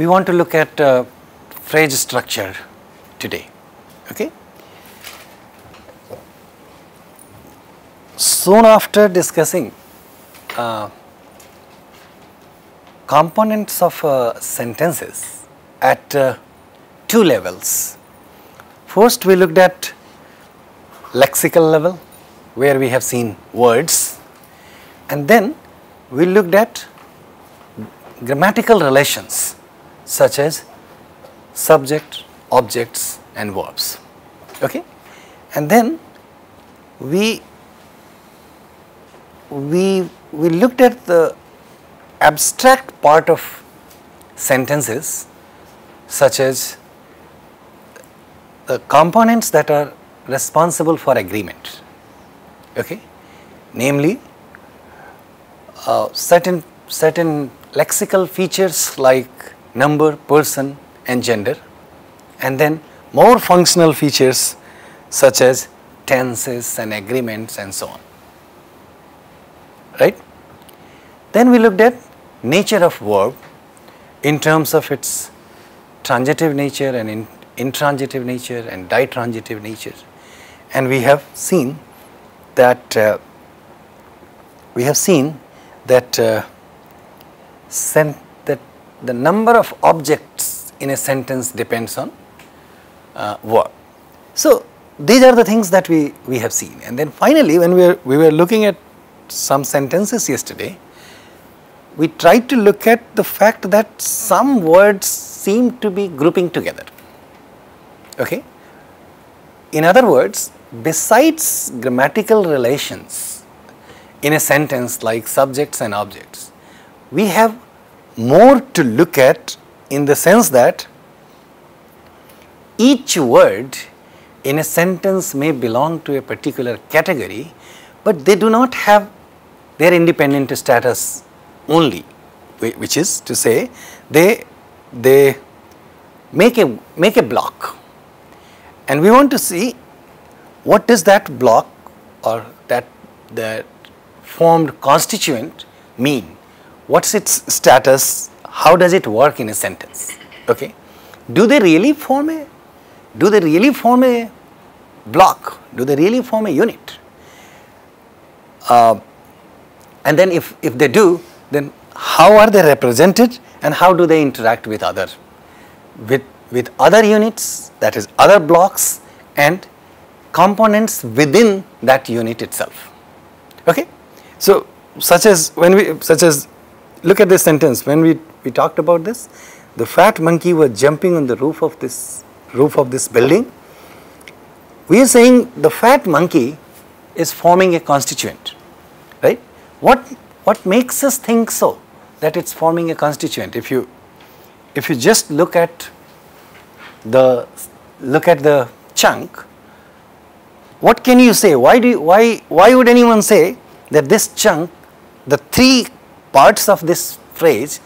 we want to look at uh, phrase structure today. Okay. Soon after discussing uh, components of uh, sentences at uh, two levels. First we looked at lexical level where we have seen words and then we looked at grammatical relations such as subject, objects and verbs. Okay? And then we we we looked at the abstract part of sentences such as the components that are responsible for agreement okay namely uh, certain certain lexical features like number person and gender and then more functional features such as tenses and agreements and so on right. Then we looked at nature of verb in terms of its transitive nature and in, intransitive nature and ditransitive nature and we have seen that uh, we have seen that uh, that the number of objects in a sentence depends on uh. So these are the things that we, we have seen and then finally when we were, we were looking at some sentences yesterday, we tried to look at the fact that some words seem to be grouping together. Okay? In other words, besides grammatical relations in a sentence like subjects and objects, we have more to look at in the sense that each word in a sentence may belong to a particular category, but they do not have their independent status only, which is to say they, they make a, make a block. And we want to see what does that block or that, that formed constituent mean, what's its status, how does it work in a sentence, okay. Do they really form a, do they really form a block, do they really form a unit? Uh, and then if, if they do, then how are they represented and how do they interact with other, with, with other units, that is other blocks and components within that unit itself. Okay? So, such as when we, such as, look at this sentence, when we, we talked about this, the fat monkey was jumping on the roof of this, roof of this building. We are saying the fat monkey is forming a constituent, right? What, what makes us think so that it's forming a constituent? If you, if you just look at the, look at the chunk, what can you say? Why do you, why, why would anyone say that this chunk, the three parts of this phrase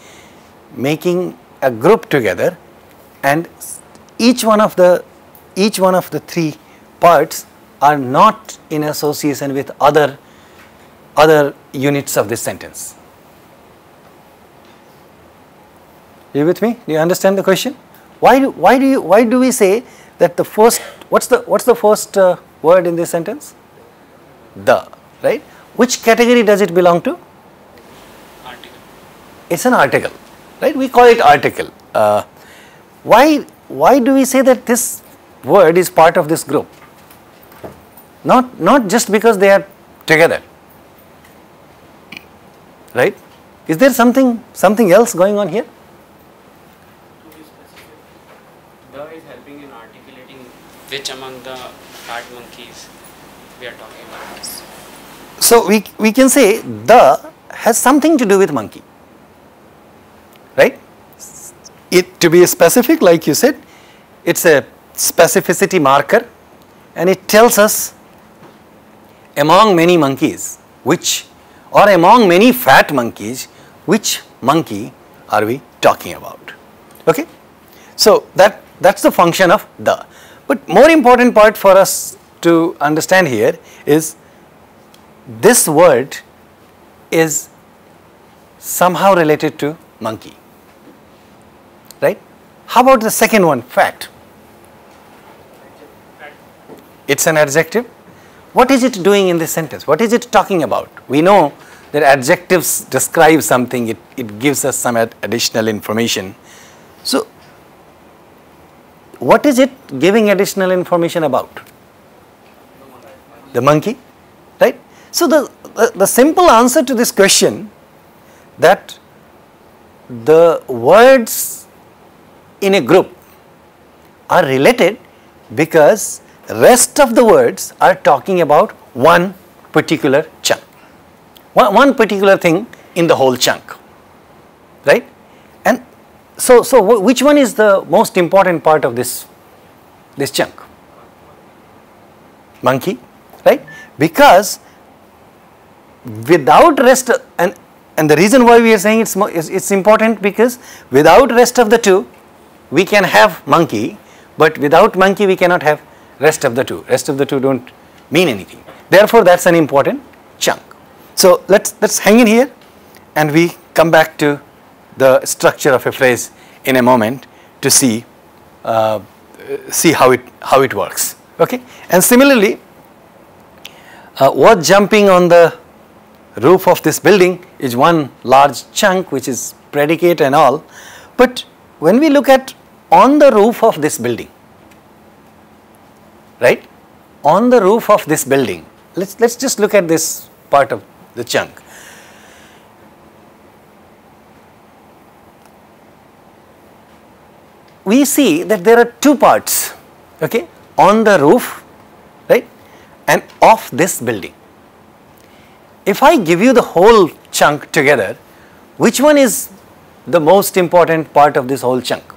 making a group together and each one of the, each one of the three parts are not in association with other other units of this sentence. Are you with me? Do you understand the question? Why do, why do you, why do we say that the first, what's the, what's the first uh, word in this sentence? The, right? Which category does it belong to? It's an article, right? We call it article. Uh, why, why do we say that this word is part of this group? Not, not just because they are together right? Is there something something else going on here? To be specific, the is helping in articulating which among the monkeys we are talking about. So we, we can say the has something to do with monkey, right? It to be specific like you said, it's a specificity marker and it tells us among many monkeys which or among many fat monkeys, which monkey are we talking about? Okay. So that, that's the function of the. But more important part for us to understand here is this word is somehow related to monkey, How about the second one, fat? It's an adjective. What is it doing in this sentence? What is it talking about? We know that adjectives describe something, it, it gives us some ad- additional information. So, what is it giving additional information about? The monkey, right? So, the, the, the simple answer to this question that the words in a group are related because rest of the words are talking about one particular chunk. One, one particular thing in the whole chunk right? And so so which one is the most important part of this this chunk? Monkey right? Because without rest and and the reason why we are saying it's mo- it's important because without rest of the two we can have monkey but without monkey we cannot have rest of the two. Rest of the two don't mean anything. Therefore that's an important chunk. So let's let's hang in here and we come back to the structure of a phrase in a moment to see uh, see how it how it works. Okay? And similarly uh, what jumping on the roof of this building is one large chunk which is predicate and all. But when we look at on the roof of this building right? On the roof of this building. Let's let's just look at this part of the chunk. We see that there are two parts okay on the roof right and of this building. If I give you the whole chunk together, which one is the most important part of this whole chunk?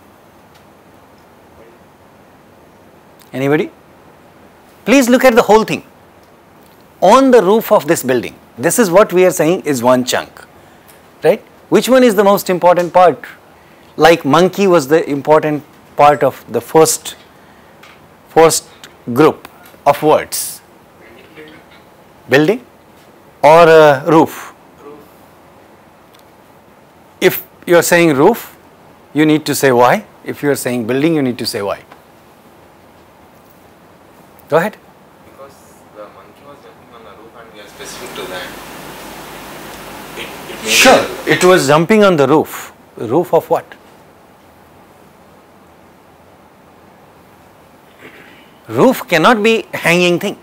Anybody? Please look at the whole thing. On the roof of this building, this is what we are saying is one chunk, right? Which one is the most important part? Like monkey was the important part of the first, first group of words. Building? or uh, roof? If you are saying roof, you need to say why. If you are saying building, you need to say why. Go ahead. Because the monkey was jumping on the roof and we are specific to that. It, it Sure. It was jumping on the roof. Roof of what? Roof cannot be hanging thing.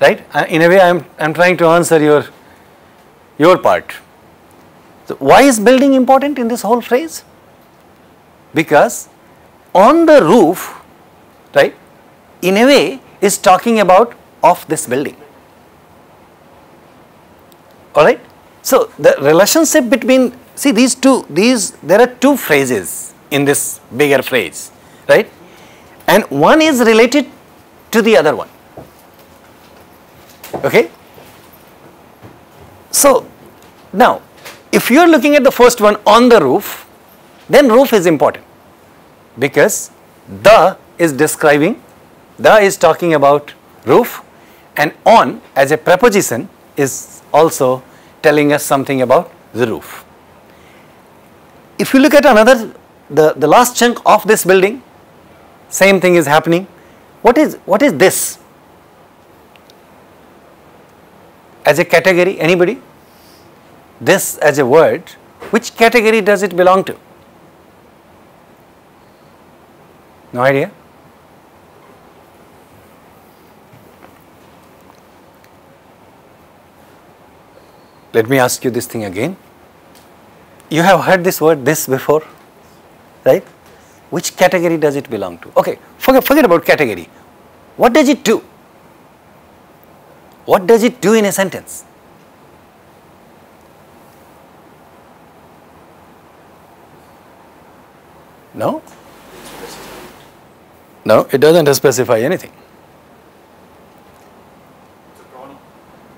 right Uh, in a way i am i'm trying to answer your your part so why is building important in this whole phrase because on the roof right in a way is talking about of this building. All right? So the relationship between see these two these there are two phrases in this bigger phrase right? And one is related to the other one. Okay? So now if you are looking at the first one on the roof then roof is important because the is describing the is talking about roof and on as a preposition is also telling us something about the roof. If you look at another the the last chunk of this building same thing is happening. What is what is this? As a category anybody? This as a word which category does it belong to no idea. Let me ask you this thing again. You have heard this word this before right? Which category does it belong to? Okay forget, forget about category. What does it do? What does it do in a sentence? No? No, it doesn't specify anything.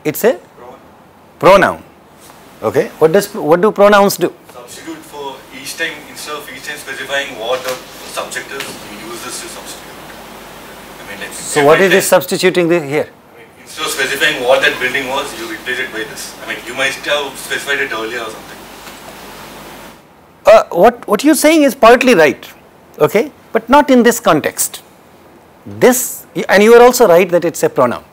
It's a pronoun. Okay. What does what do pronouns do? substitute for each time instead of each time specifying what the subject is, you use this to substitute. I mean, like So what is this substituting the, here? I mean, instead of specifying what that building was, you replace it by this. I mean, you might have specified it earlier or something. uh, what, what you're saying is partly right, okay, but not in this context. This, and you are also right that it's a pronoun,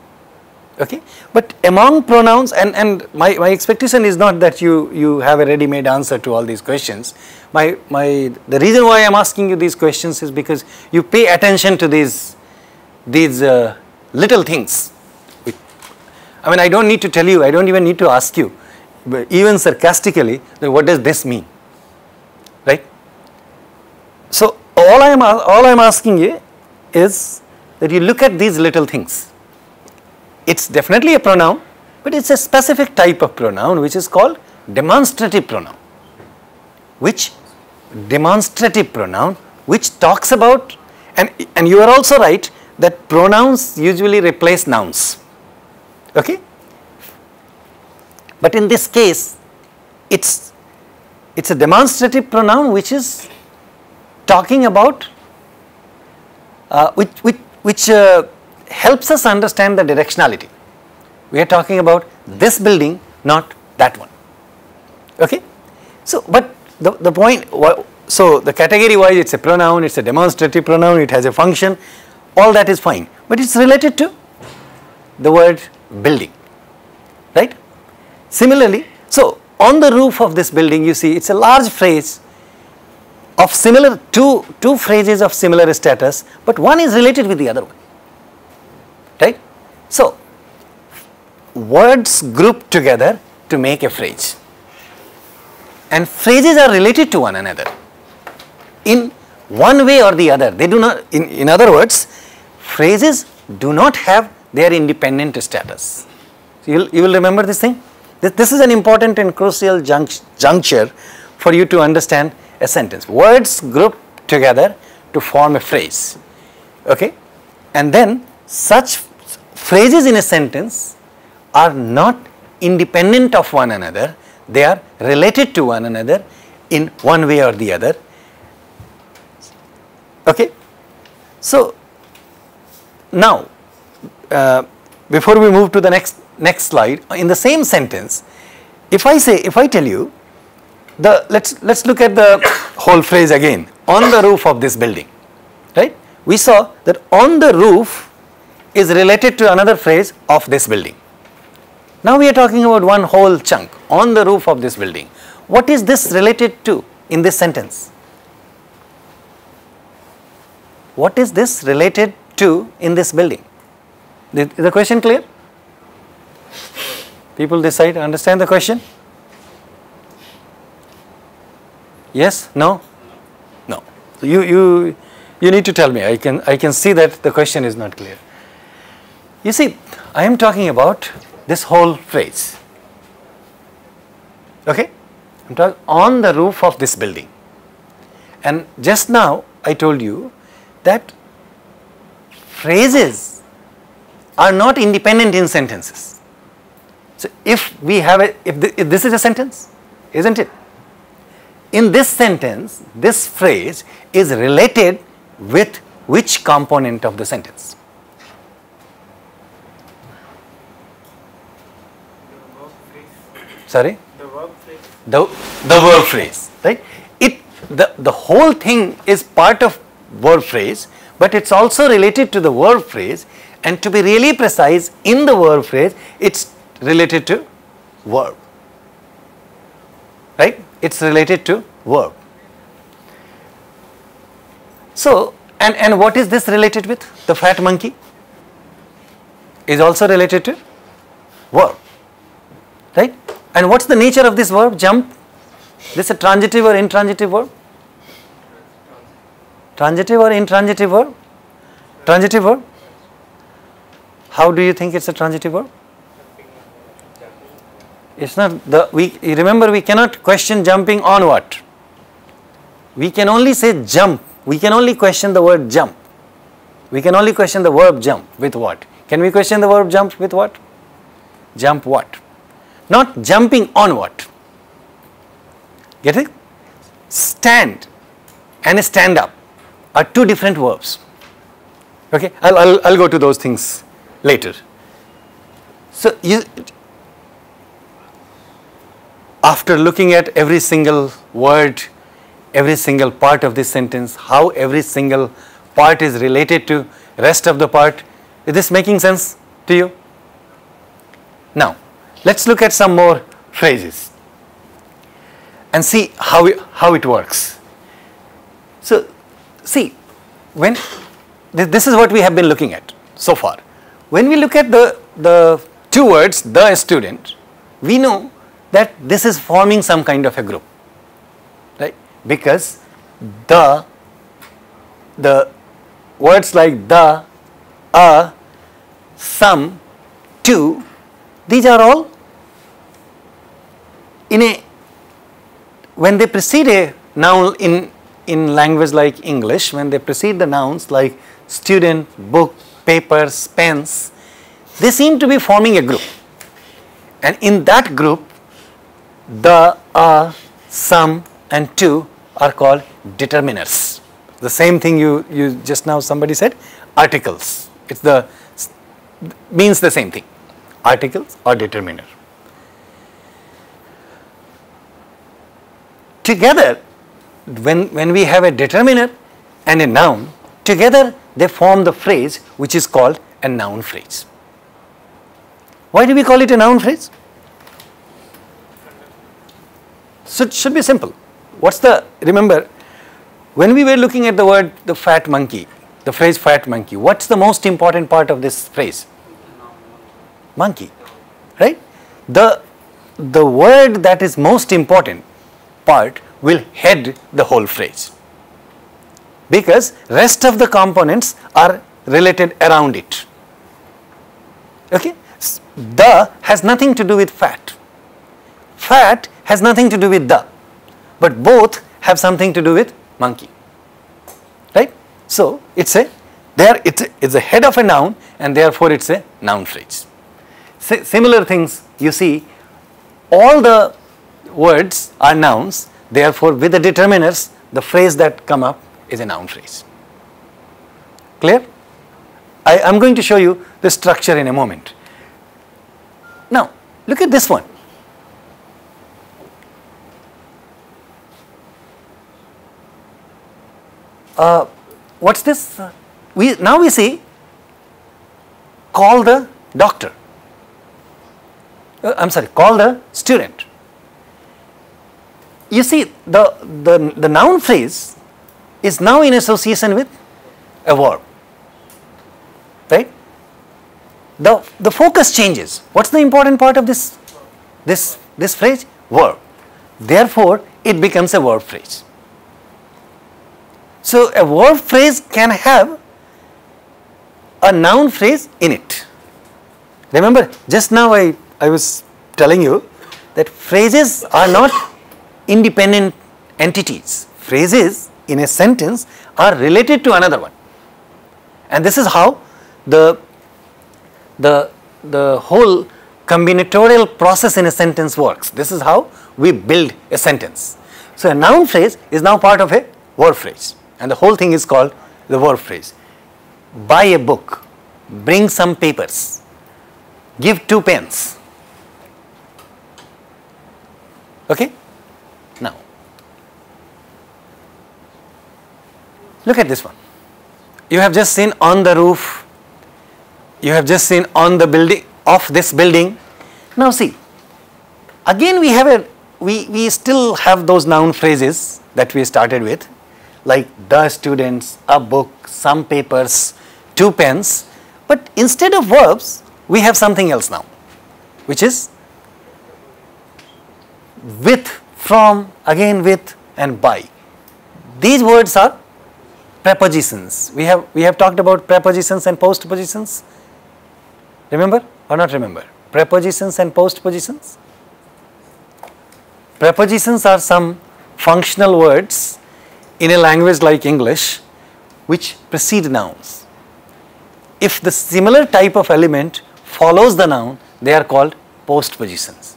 okay. But among pronouns, and, and my, my expectation is not that you, you have a ready-made answer to all these questions. My, my, the reason why I'm asking you these questions is because you pay attention to these, these uh, little things. I mean, I don't need to tell you, I don't even need to ask you, even sarcastically, what does this mean? right. So, all I am all I am asking you is that you look at these little things. It is definitely a pronoun, but it is a specific type of pronoun which is called demonstrative pronoun, which demonstrative pronoun which talks about and, and you are also right that pronouns usually replace nouns, okay. But in this case, it's it is a demonstrative pronoun which is talking about uh, which, which, which uh, helps us understand the directionality. We are talking about this building not that one okay. So, but the, the point so the category wise it is a pronoun, it is a demonstrative pronoun, it has a function all that is fine, but it is related to the word building right. Similarly, so on the roof of this building you see it is a large phrase of similar two, two phrases of similar status but one is related with the other one right. So words group together to make a phrase and phrases are related to one another in one way or the other they do not in, in other words phrases do not have their independent status. So you will, you will remember this thing this, this is an important and crucial junct juncture for you to understand a sentence. Words group together to form a phrase, okay? And then such phrases in a sentence are not independent of one another, they are related to one another in one way or the other, okay? So, now uh, before we move to the next next slide in the same sentence if I say if I tell you the let's let's look at the whole phrase again. On the roof of this building right? We saw that on the roof is related to another phrase of this building. Now we are talking about one whole chunk on the roof of this building. What is this related to in this sentence? What is this related to in this building? Is the question clear? People decide, understand the question? Yes? No? No. So you, you, you need to tell me, I can, I can see that the question is not clear. You see, I am talking about this whole phrase. Okay? I'm talking on the roof of this building. And just now I told you that phrases are not independent in sentences. So if we have a, if, the, if this is a sentence, isn't it? In this sentence, this phrase is related with which component of the sentence? Sorry? The verb phrase. The, the verb phrase, right? It, the, the whole thing is part of verb phrase, but it's also related to the verb phrase and to be really precise in the verb phrase, it's related to verb, right? It is related to verb. So, and, and what is this related with? The fat monkey is also related to verb, right? And what is the nature of this verb, jump? This is a transitive or intransitive verb? Transitive or intransitive verb? Transitive verb? How do you think it's a transitive verb? It's not the we remember we cannot question jumping on what? We can only say jump. We can only question the word jump. We can only question the verb jump with what? Can we question the verb jump with what? Jump what? Not jumping on what? Get it? Stand and stand up are two different verbs. Okay, I'll, I'll, I'll go to those things later. So, you, after looking at every single word every single part of this sentence, how every single part is related to rest of the part. Is this making sense to you? Now, let's look at some more phrases and see how it, how it works. So, see, when th- this is what we have been looking at so far. When we look at the, the two words, the student, we know that this is forming some kind of a group, right? Because the, the words like the, a, some, to, these are all in a when they precede a noun in in language like English, when they precede the nouns like student, book, papers, pens, they seem to be forming a group. And in that group, the, a, some, and to are called determiners. The same thing you, you just now somebody said, articles. It's the means the same thing, articles or determiner. Together, when, when we have a determiner and a noun, together they form the phrase which is called a noun phrase. Why do we call it a noun phrase? So it should be simple. What's the, remember, when we were looking at the word the fat monkey, the phrase fat monkey, what's the most important part of this phrase? Monkey, right? The, the word that is most important part will head the whole phrase because rest of the components are related around it. Okay? The has nothing to do with fat. Fat has nothing to do with the, but both have something to do with monkey. Right? So it's a there it's a, it's a head of a noun and therefore it's a noun phrase. Si- similar things you see all the words are nouns therefore with the determiners the phrase that come up is a noun phrase clear I am going to show you the structure in a moment now look at this one uh, what's this we now we see call the doctor uh, I'm sorry, call the student. You see, the, the, the noun phrase is now in association with a verb, right? The, the focus changes. What's the important part of this, this, this phrase? Verb. Therefore, it becomes a verb phrase. So, a verb phrase can have a noun phrase in it. Remember, just now I, I was telling you that phrases are not independent entities. Phrases in a sentence are related to another one. And this is how the, the, the whole combinatorial process in a sentence works. This is how we build a sentence. So, a noun phrase is now part of a verb phrase, and the whole thing is called the verb phrase. Buy a book, bring some papers, give two pens. Okay? Now, look at this one. You have just seen on the roof, you have just seen on the building of this building. Now, see, again we have a, we, we still have those noun phrases that we started with, like the students, a book, some papers, two pens. But instead of verbs, we have something else now, which is with, from, again with, and by. These words are prepositions. We have we have talked about prepositions and postpositions. Remember or not remember? Prepositions and postpositions. Prepositions are some functional words in a language like English which precede nouns. If the similar type of element follows the noun, they are called postpositions.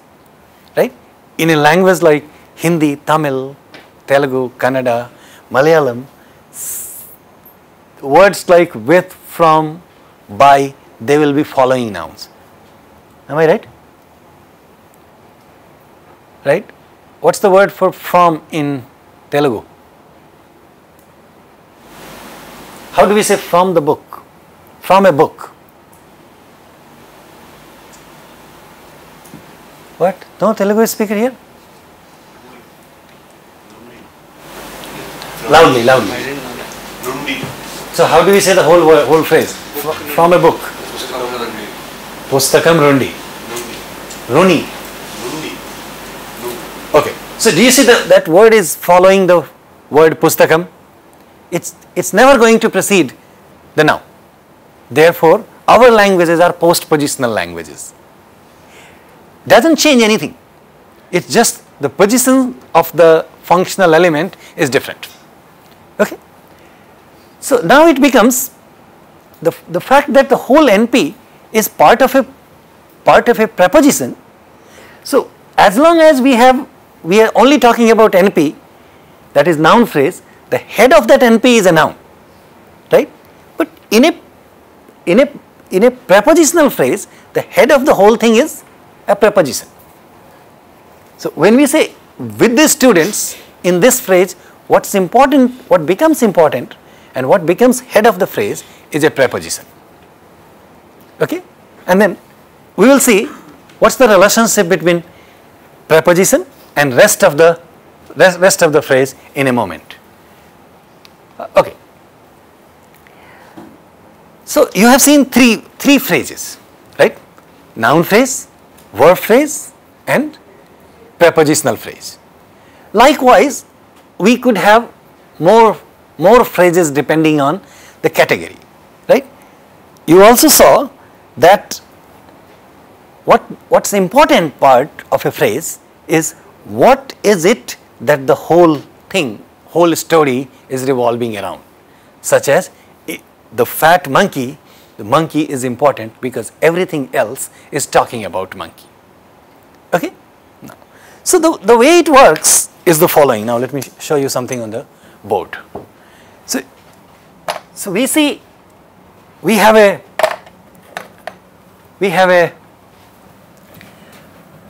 Right? In a language like Hindi, Tamil, Telugu, Kannada, Malayalam, words like with, from, by, they will be following nouns. Am I right? Right? What's the word for from in Telugu? How do we say from the book? From a book. What? No Telugu speaker here? Loudly, loudly. So how do we say the whole whole phrase? From a book. Pustakam Rundi. Runi. Okay. So do you see that that word is following the word pustakam? It's it's never going to precede the noun. Therefore, our languages are post-positional languages. Doesn't change anything. It's just the position of the functional element is different. Okay. So now it becomes the, the fact that the whole NP is part of a part of a preposition. So as long as we have we are only talking about NP, that is noun phrase, the head of that NP is a noun, right? But in a in a in a prepositional phrase, the head of the whole thing is a preposition. So when we say with the students in this phrase, what's important, what becomes important and what becomes head of the phrase is a preposition. Okay? And then we will see what's the relationship between preposition and rest of the rest, rest of the phrase in a moment. Uh, okay. So you have seen three three phrases, right? Noun phrase, verb phrase, and prepositional phrase. Likewise, we could have more more phrases depending on the category, right? You also saw that what what's the important part of a phrase is what is it that the whole thing, whole story is revolving around, such as the fat monkey. The monkey is important because everything else is talking about monkey. Okay? Now, so the, the way it works is the following. Now let me show you something on the board. So, so we see we have a we have a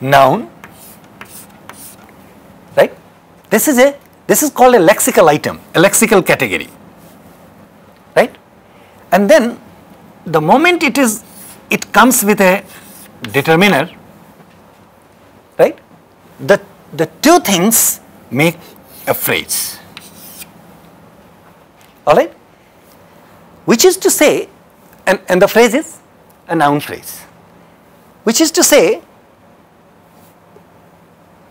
noun right this is a this is called a lexical item a lexical category right? And then the moment it is it comes with a determiner right? The the two things make a phrase all right? Which is to say and, and the phrase is a noun phrase which is to say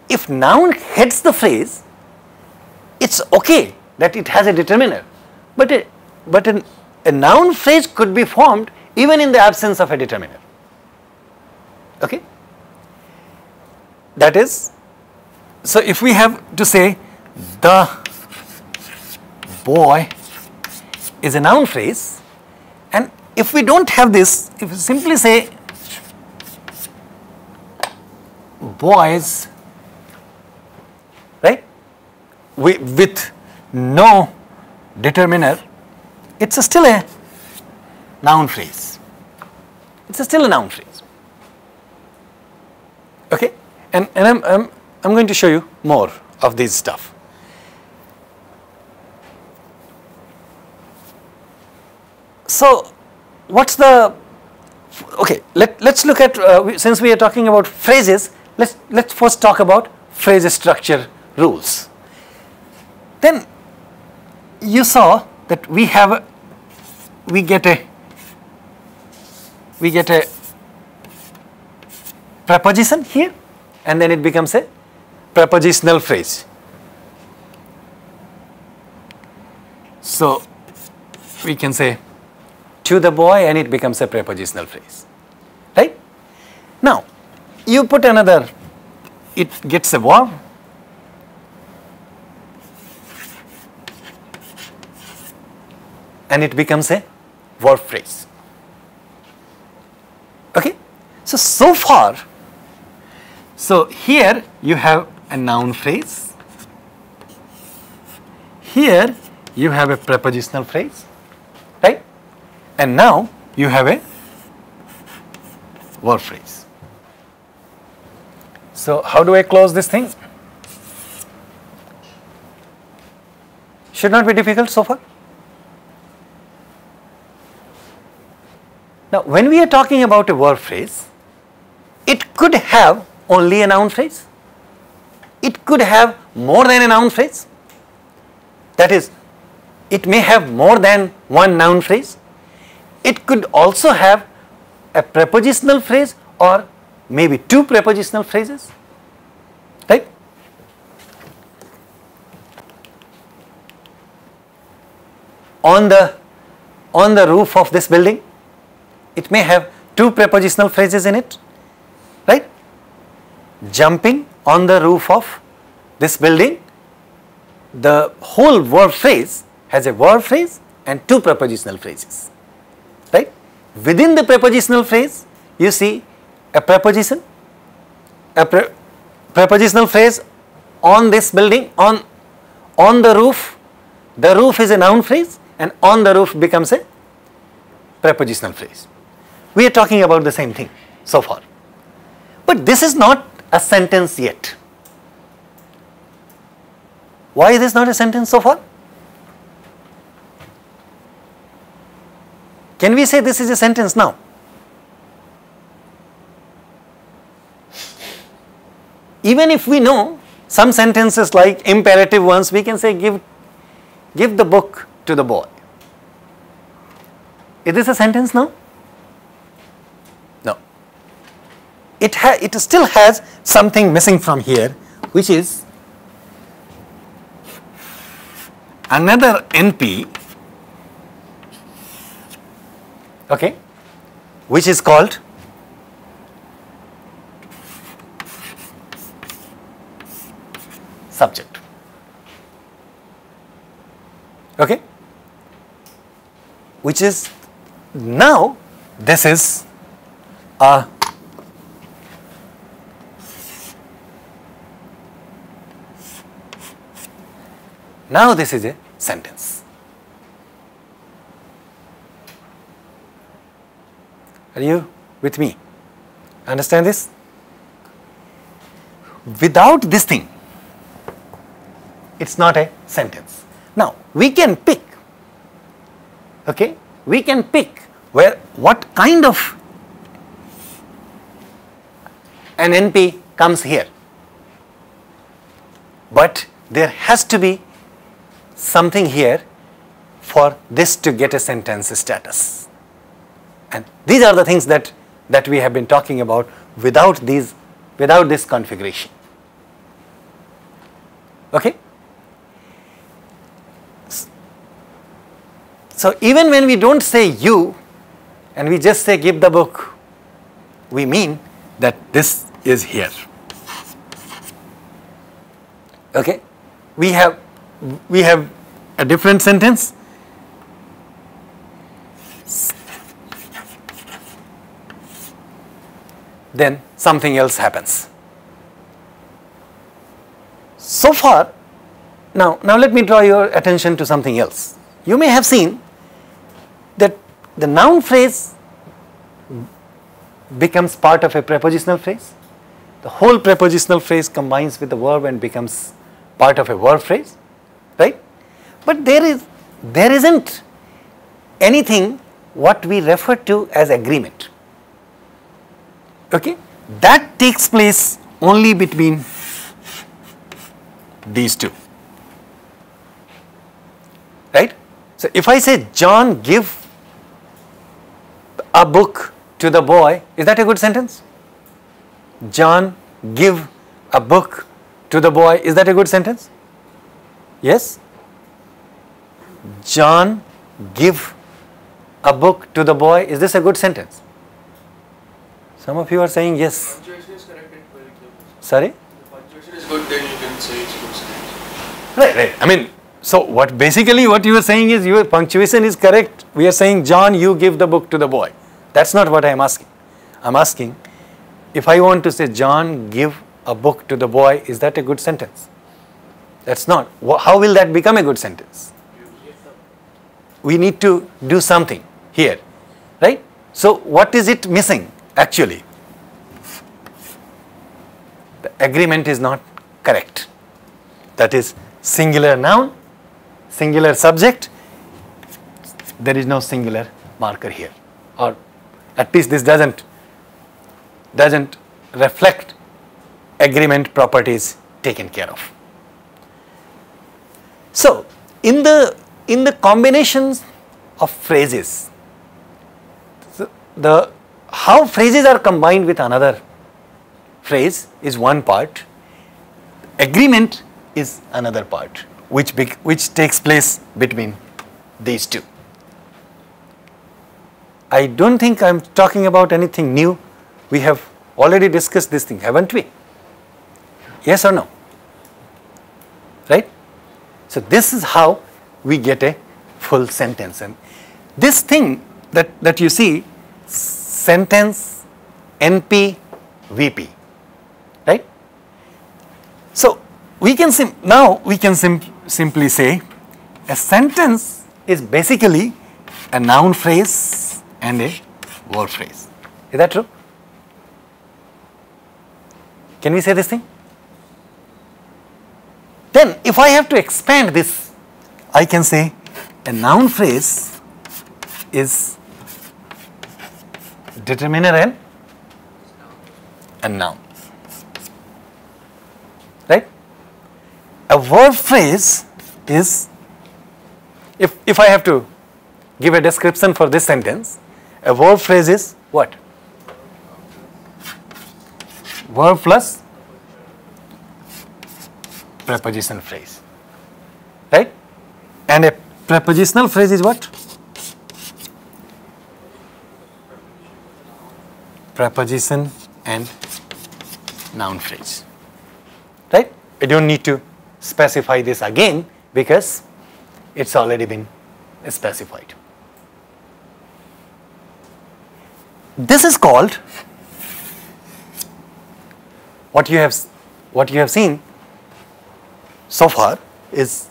if noun heads the phrase it's okay that it has a determiner. But a, but an, a noun phrase could be formed even in the absence of a determiner. Okay? That is so if we have to say the boy is a noun phrase and if we don't have this if we simply say boys right with no determiner it's still a noun phrase. It's still a noun phrase. Okay? And, and I'm, I'm, I'm going to show you more of this stuff. So what's the okay let, let's look at uh, we- since we are talking about phrases let's let's first talk about phrase structure rules then you saw that we have a, we get a we get a preposition here and then it becomes a prepositional phrase. So we can say to the boy and it becomes a prepositional phrase right? Now you put another it gets a verb and it becomes a verb phrase. Okay? So so far so here you have a noun phrase. Here you have a prepositional phrase right? And now you have a verb phrase. So how do i close this thing? Should not be difficult so far Now, when we are talking about a verb phrase, it could have only a noun phrase. It could have more than a noun phrase. That is, it may have more than one noun phrase. It could also have a prepositional phrase or maybe two prepositional phrases. Right? On the on the roof of this building, it may have two prepositional phrases in it, right? Jumping on the roof of this building, the whole verb phrase has a verb phrase and two prepositional phrases, right? Within the prepositional phrase, you see a preposition, a pre prepositional phrase on this building, on, on the roof, the roof is a noun phrase and on the roof becomes a prepositional phrase. We are talking about the same thing so far. But this is not a sentence yet. Why is this not a sentence so far? Can we say this is a sentence now? Even if we know some sentences like imperative ones, we can say give, give the book to the boy. Is this a sentence now? No. It, it still has something missing from here, which is another NP, okay, which is called subject. Okay? Which is now this is a now this is a sentence. Are you with me? Understand this? Without this thing, it's not a sentence. Now, we can pick, okay, we can pick where what kind of an NP comes here. But there has to be something here for this to get a sentence status. And these are the things that, that we have been talking about without these, without this configuration. Okay? So even when we don't say you and we just say give the book, we mean that this is here. Okay? We have we have a different sentence. Then something else happens. So far, now, now let me draw your attention to something else. You may have seen that the noun phrase becomes part of a prepositional phrase. The whole prepositional phrase combines with the verb and becomes part of a verb phrase, right? But there is there isn't anything what we refer to as agreement. Okay? That takes place only between these two. Right? So if I say John give a book to the boy, is that a good sentence? John give a book to the boy, is that a good sentence? Yes? John give a book to the boy, is this a good sentence? Some of you are saying yes. Sorry? The punctuation is good, then you can say it's good sentence. Right, right. I mean, so what basically what you are saying is your punctuation is correct. We are saying, John, you give the book to the boy. That's not what I am asking. I'm asking, if I want to say, John, give a book to the boy, is that a good sentence? That's not. How will that become a good sentence? We need to do something here, right? So, what is it missing actually? The agreement is not correct. That is singular noun, singular subject, there is no singular marker here or At least this doesn't doesn't reflect agreement properties taken care of. So, in the in the combinations of phrases, the how phrases are combined with another phrase is one part, agreement is another part, which bec- which takes place between these two. I don't think I'm talking about anything new. We have already discussed this thing, haven't we? Yes or no? Right? So this is how we get a full sentence. And this thing that, that you see, sentence, NP, VP, right? So we can sim- now we can sim- simply say a sentence is basically a noun phrase and a verb phrase. Is that true? Can we say this thing? Then if I have to expand this, I can say a noun phrase is determiner and a noun. Right? A verb phrase is, if, if I have to give a description for this sentence, a verb phrase is what? Verb plus preposition phrase. Right? And a prepositional phrase is what? Preposition and noun phrase. Right? I don't need to specify this again because it's already been specified. This is called what you have what you have seen so far is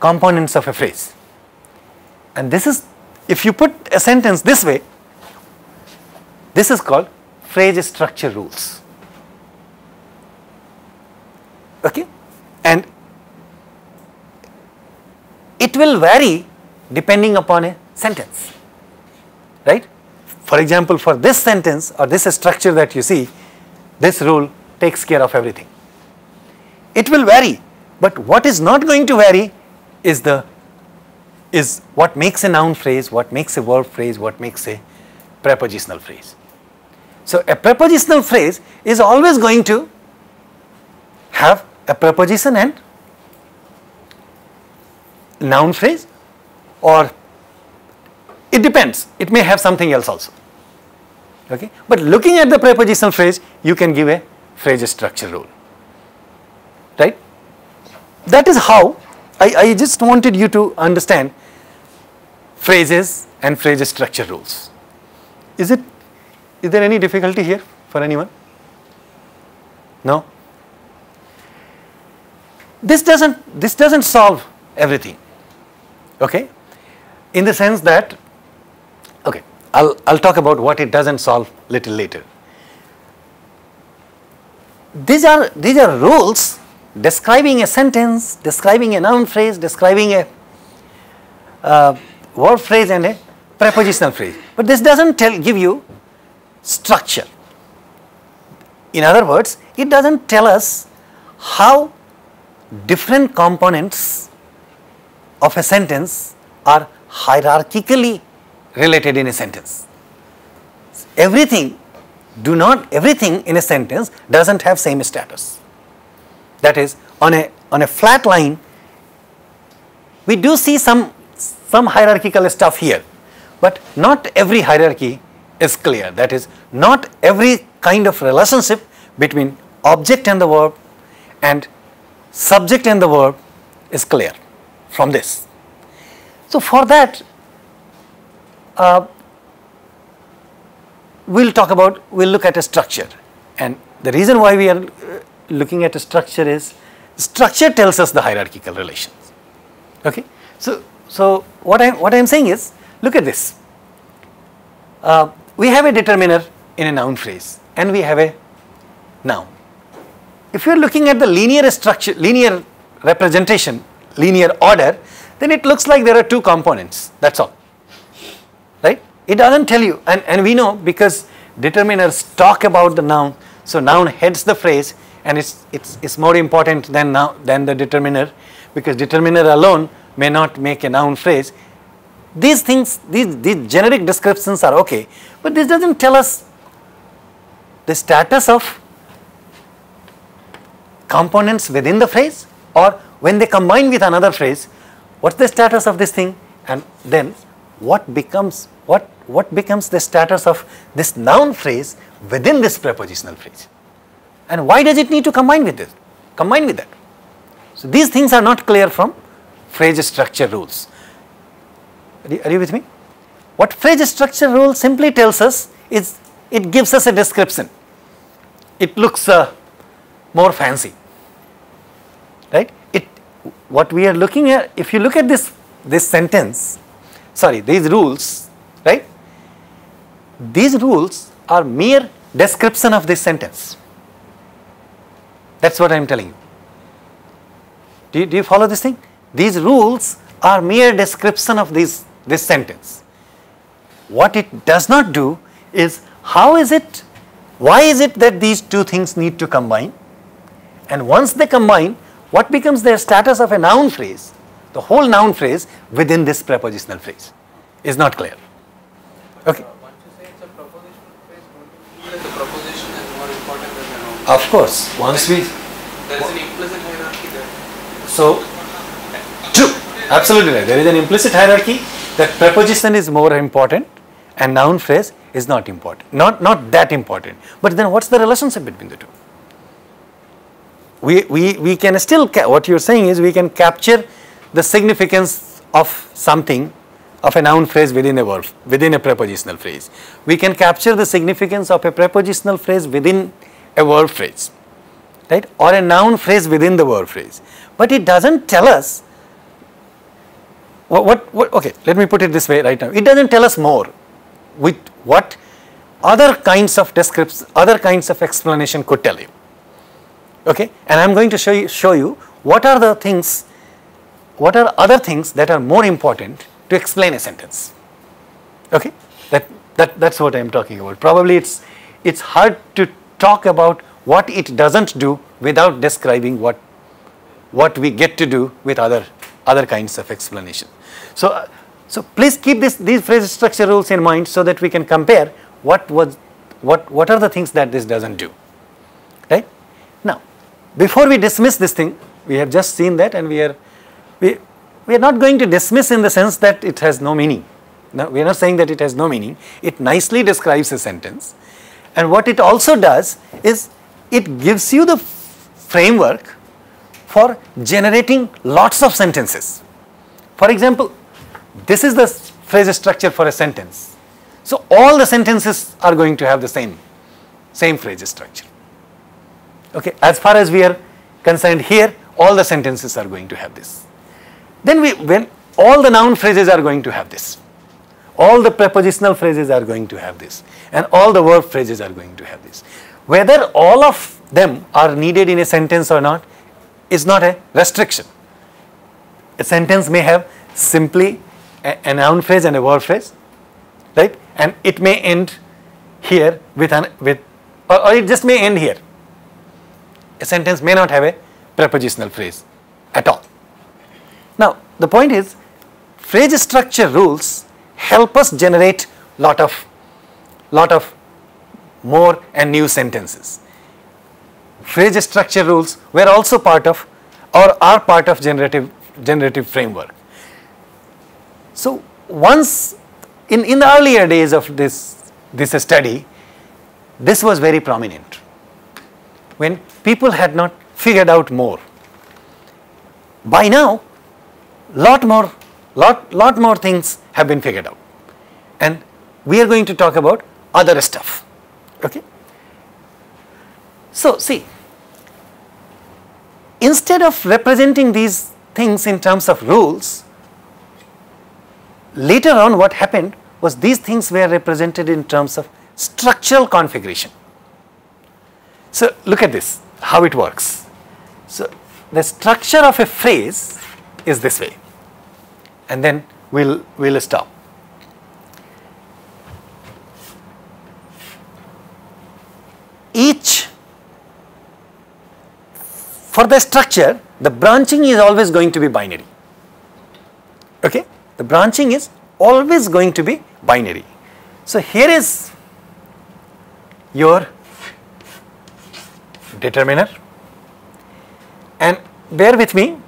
components of a phrase. And this is, if you put a sentence this way, this is called phrase structure rules. Okay? And it will vary depending upon a sentence. Right? For example, for this sentence or this structure that you see, this rule takes care of everything. It will vary, but what is not going to vary is the is what makes a noun phrase, what makes a verb phrase, what makes a prepositional phrase. So a prepositional phrase is always going to have a preposition and noun phrase or it depends, it may have something else also. Okay? But looking at the prepositional phrase, you can give a phrase structure rule. That is how I, I just wanted you to understand phrases and phrase structure rules. Is it is there any difficulty here for anyone? No? This doesn't this doesn't solve everything. Okay? In the sense that okay, I'll I'll talk about what it doesn't solve little later. These are these are rules describing a sentence, describing a noun phrase, describing a uh, phrase and a prepositional phrase. But this doesn't tell give you structure. In other words, it doesn't tell us how different components of a sentence are hierarchically related in a sentence. Everything do not everything in a sentence doesn't have same status. That is on a on a flat line we do see some some hierarchical stuff here. But not every hierarchy is clear. That is not every kind of relationship between object and the verb and subject and the verb is clear from this. So for that uh, we'll talk about we'll look at a structure. And the reason why we are looking at a structure is structure tells us the hierarchical relations. Okay? So so what i what i am saying is look at this. Uh, we have a determiner in a noun phrase and we have a noun. If you are looking at the linear structure linear representation linear order then it looks like there are two components. That's all. Right? It doesn't tell you. And, and we know because determiners talk about the noun. So noun heads the phrase and it's, it's, it's more important than, now, than the determiner because determiner alone may not make a noun phrase. These things, these, these generic descriptions are okay, but this doesn't tell us the status of components within the phrase or when they combine with another phrase, what's the status of this thing and then what becomes what what becomes the status of this noun phrase within this prepositional phrase and why does it need to combine with this? Combine with that. So these things are not clear from phrase structure rules. Are you, are you with me? What phrase structure rule simply tells us is it gives us a description. It looks uh, more fancy. Right? It what we are looking at if you look at this this sentence sorry these rules right? These rules are mere description of this sentence that's what i am telling you do you, do you follow this thing these rules are mere description of this this sentence what it does not do is how is it why is it that these two things need to combine and once they combine what becomes their status of a noun phrase, the whole noun phrase within this prepositional phrase is not clear. Okay. Of course, once we, There is an implicit hierarchy there. so, true, absolutely right. There is an implicit hierarchy that preposition is more important and noun phrase is not important, not, not that important. But then what's the relationship between the two? we, we, we can still, what you're saying is we can capture the significance of something of a noun phrase within a verb, within a prepositional phrase. We can capture the significance of a prepositional phrase within a verb phrase, right? Or a noun phrase within the verb phrase. But it doesn't tell us what, what, what okay, let me put it this way right now. It doesn't tell us more with what other kinds of description, other kinds of explanation could tell you okay and I am going to show you, show you what are the things, what are other things that are more important to explain a sentence, okay that, that that's what I am talking about probably it's it's hard to talk about what it doesn't do without describing what what we get to do with other other kinds of explanation. So, uh, so please keep this these phrase structure rules in mind so that we can compare what was what what are the things that this doesn't do, right? Now, before we dismiss this thing, we have just seen that and we are, we, we are not going to dismiss in the sense that it has no meaning. No, we are not saying that it has no meaning. It nicely describes a sentence. And what it also does is it gives you the framework for generating lots of sentences. For example, this is the phrase structure for a sentence. So all the sentences are going to have the same, same phrase structure. Okay, as far as we are concerned here, all the sentences are going to have this. Then we, when all the noun phrases are going to have this, all the prepositional phrases are going to have this, and all the verb phrases are going to have this. Whether all of them are needed in a sentence or not is not a restriction. A sentence may have simply a, a noun phrase and a verb phrase, right? And it may end here with an with, or, or it just may end here a sentence may not have a prepositional phrase at all. Now, the point is phrase structure rules help us generate lot of lot of more and new sentences. Phrase structure rules were also part of or are part of generative generative framework. So, once in, in the earlier days of this, this study, this was very prominent when people had not figured out more. By now, lot more, lot, lot more things have been figured out. And we are going to talk about other stuff. Okay? So, see, instead of representing these things in terms of rules, later on what happened was these things were represented in terms of structural configuration. So, look at this, how it works. So, the structure of a phrase is this way and then we'll, we'll stop. Each for the structure the branching is always going to be binary. Okay? The branching is always going to be binary. So here is your determiner. And bear with me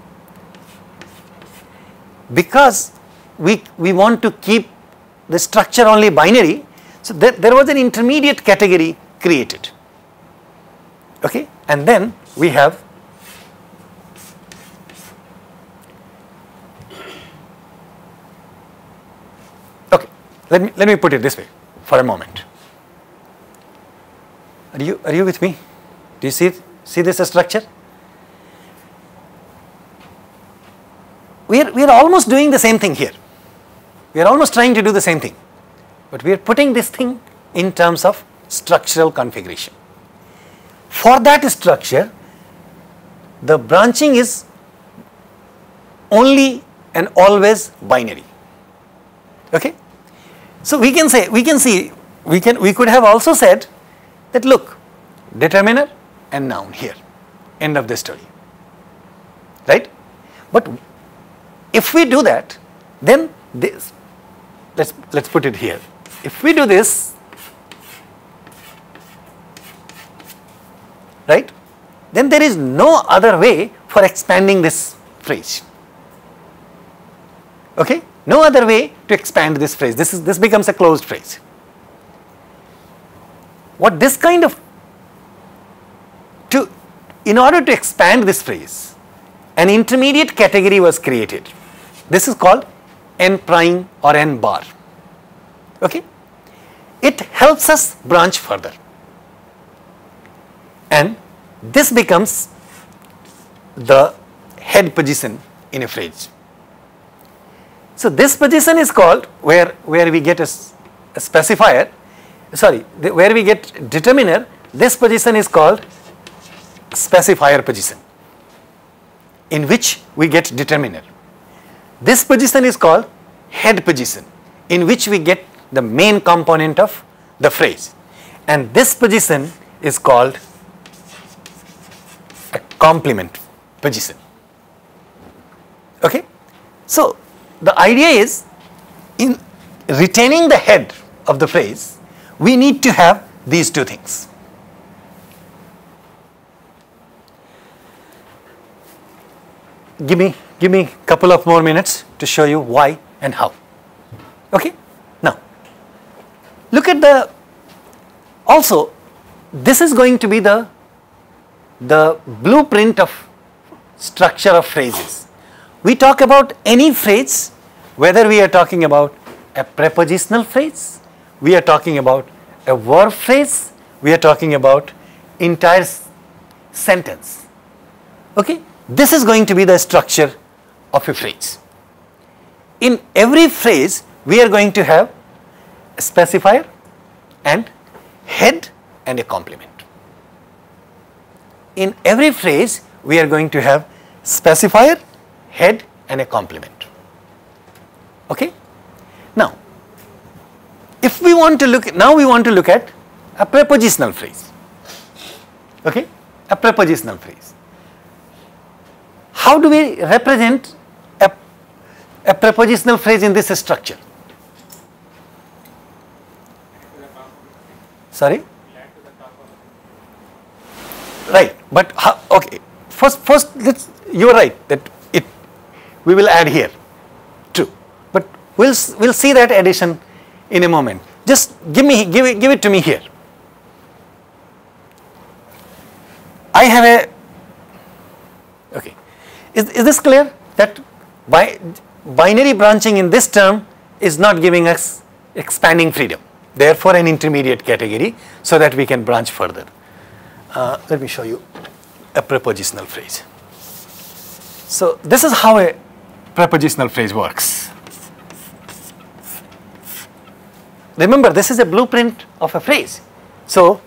because we, we want to keep the structure only binary so there, there was an intermediate category created. Okay? And then we have okay let me let me put it this way for a moment. Are you are you with me? Do you see see this structure we are we are almost doing the same thing here. We are almost trying to do the same thing. But we are putting this thing in terms of structural configuration. For that structure the branching is only and always binary. Okay? So we can say we can see we can we could have also said that look determiner and noun here. End of the story. Right? But if we do that then this let's let's put it here. If we do this right then there is no other way for expanding this phrase. Okay? No other way to expand this phrase. This is this becomes a closed phrase. What this kind of to in order to expand this phrase an intermediate category was created this is called n prime or n bar. Okay? It helps us branch further. And this becomes the head position in a phrase so this position is called where where we get a specifier. Sorry the, where we get determiner this position is called specifier position in which we get determiner this position is called head position in which we get the main component of the phrase. And this position is called a complement position. Okay? So the idea is in retaining the head of the phrase we need to have these two things. Give me give me a couple of more minutes to show you why and how. Okay? Now look at the also this is going to be the the blueprint of structure of phrases. We talk about any phrase whether we are talking about a prepositional phrase we are talking about a verb phrase we are talking about entire sentence. Okay? This is going to be the structure of a phrase. In every phrase we are going to have a specifier and head and a complement. In every phrase we are going to have specifier head and a complement. Okay? Now if we want to look now we want to look at a prepositional phrase. Okay? A prepositional phrase. How do we represent a prepositional phrase in this structure. Sorry? Right but how, okay. First first let's you're right that it we will add here. True. But we'll we'll see that addition in a moment. Just give me give it give it to me here. I have a okay. Is, is this clear? That bi- binary branching in this term is not giving us expanding freedom therefore an intermediate category so that we can branch further uh, let me show you a prepositional phrase. So this is how a prepositional phrase works. Remember, this is a blueprint of a phrase. So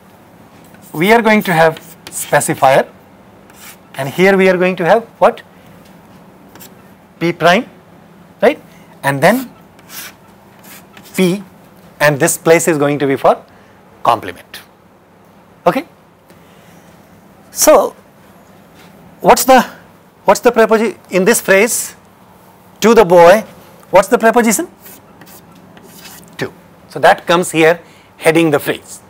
we are going to have specifier, and here we are going to have what? P prime? And then P, and this place is going to be for complement. Okay? So, what's the what's the preposition in this phrase? To the boy. What's the preposition? To. So that comes here heading the phrase.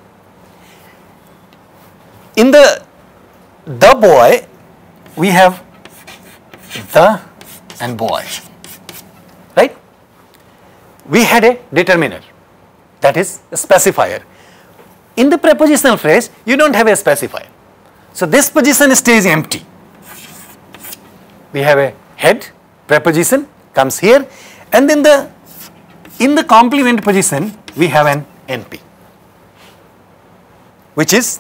In the the boy we have the and boy we had a determiner that is a specifier. In the prepositional phrase you don't have a specifier. So this position stays empty. We have a head preposition comes here and then the in the complement position we have an np which is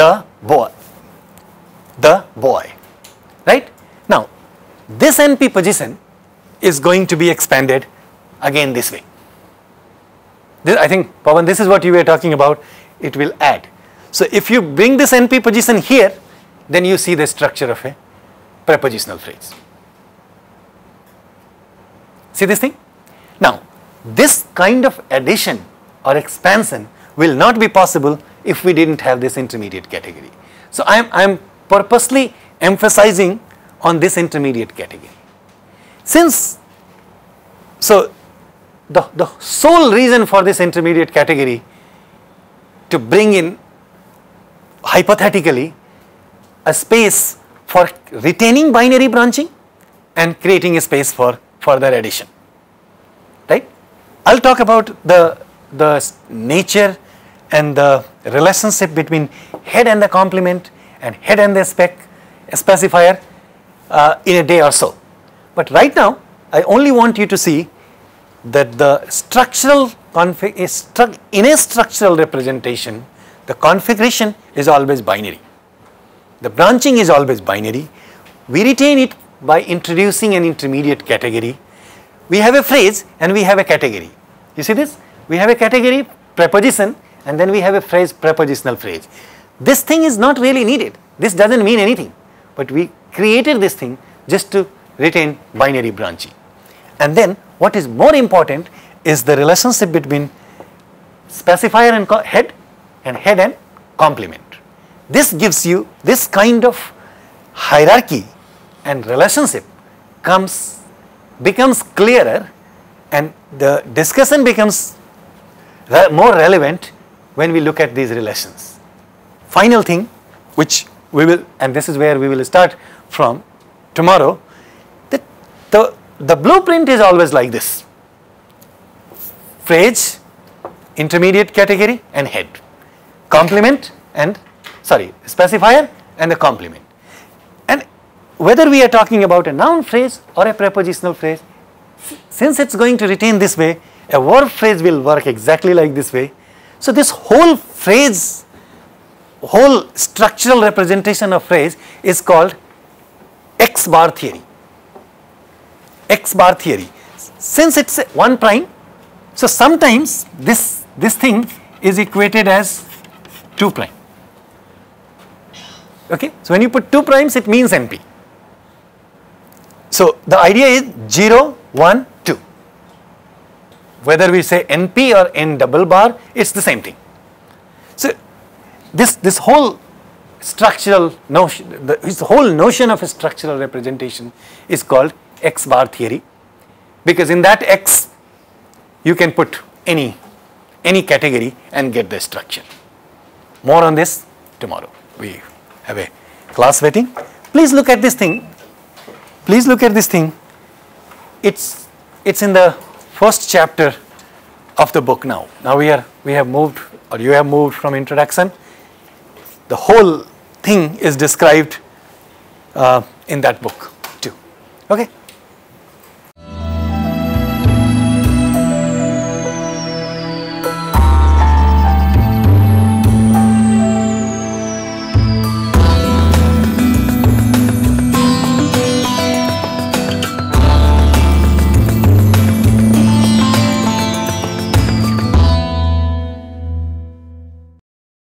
the boy the boy right this np position is going to be expanded again this way. This, i think pavan this is what you were talking about. It will add. So if you bring this np position here then you see the structure of a prepositional phrase. See this thing? Now this kind of addition or expansion will not be possible if we didn't have this intermediate category. So i am i am purposely emphasizing on this intermediate category. Since so the, the sole reason for this intermediate category to bring in hypothetically a space for retaining binary branching and creating a space for further addition right? I'll talk about the the nature and the relationship between head and the complement and head and the spec specifier uh, in a day or so but right now i only want you to see that the structural in a structural representation the configuration is always binary the branching is always binary. We retain it by introducing an intermediate category. We have a phrase and we have a category. You see this? We have a category preposition and then we have a phrase prepositional phrase. This thing is not really needed. This doesn't mean anything. But we created this thing just to retain binary branching. And then what is more important is the relationship between specifier and head and head and complement. This gives you this kind of hierarchy and relationship comes becomes clearer and the discussion becomes re more relevant when we look at these relations. Final thing which we will and this is where we will start from tomorrow that the, the blueprint is always like this phrase intermediate category and head complement and sorry specifier and the complement. And whether we are talking about a noun phrase or a prepositional phrase, since it's going to retain this way, a verb phrase will work exactly like this way. So this whole phrase, whole structural representation of phrase is called X bar theory. X bar theory. Since it's one prime, so sometimes this, this thing is equated as 2 prime. Okay. So, when you put 2 primes it means NP. So, the idea is 0, 1, 2. Whether we say NP or N double bar, it is the same thing. So, this, this whole structural notion, the, this whole notion of a structural representation is called X bar theory because in that X you can put any, any category and get the structure. More on this tomorrow. We have a class waiting. Please look at this thing. Please look at this thing. It's it's in the first chapter of the book now. Now we are we have moved or you have moved from introduction. The whole thing is described uh, in that book too. Okay.